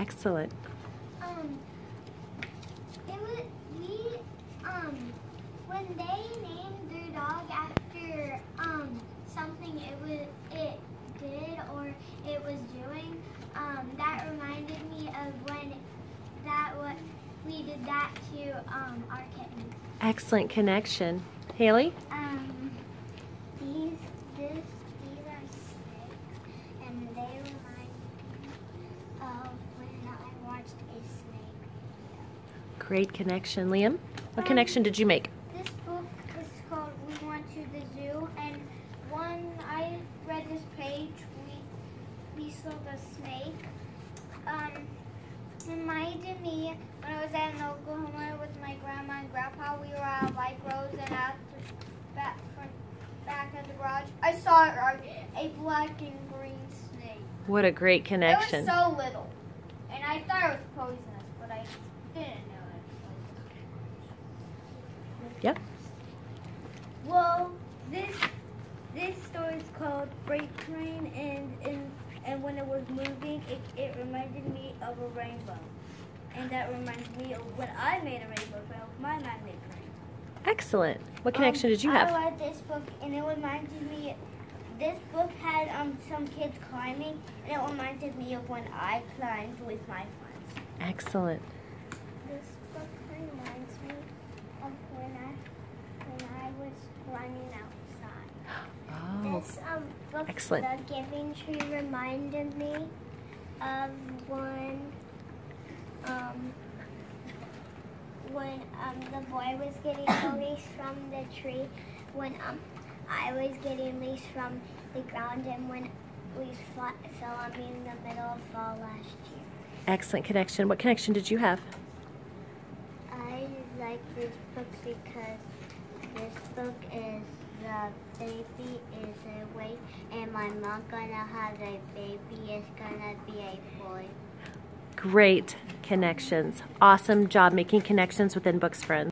Excellent. Um, it was we um when they named their dog after um something it was it did or it was doing. Um, that reminded me of when that what we did that to um our kitten. Excellent connection. Haley? Um, these this these are snakes, and they remind me of when I watched a snake video. Great connection. Liam? What Um, connection did you make? This book is called We Went to the Zoo, and when I read this page, we we saw the snake. Um, reminded me when I was at an Oklahoma with my grandma and grandpa. We were at Lake Rose, and at the back front, back at the garage, I saw a, a black and green snake. What a great connection. It was so little, and I thought it was Yep. Well, this this story is called Freight Train, and and and when it was moving, it, it reminded me of a rainbow, and that reminds me of when I made a rainbow trail with my magnet train. Excellent. What connection did you have? I read this book, and it reminded me. This book had um some kids climbing, and it reminded me of when I climbed with my friends. Excellent. This book reminds me of when I when I was running outside. Oh, This um book, excellent. The Giving Tree, reminded me of when um when um the boy was getting released from the tree, when um I was getting released from the ground, and when we fla- fell on me in the middle of fall last year. excellent connection. What connection did you have? I like this book because this book is baby is awake and my mom gonna have a baby is gonna be a boy. Great connections. Awesome job making connections within Books Friends.